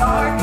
dark.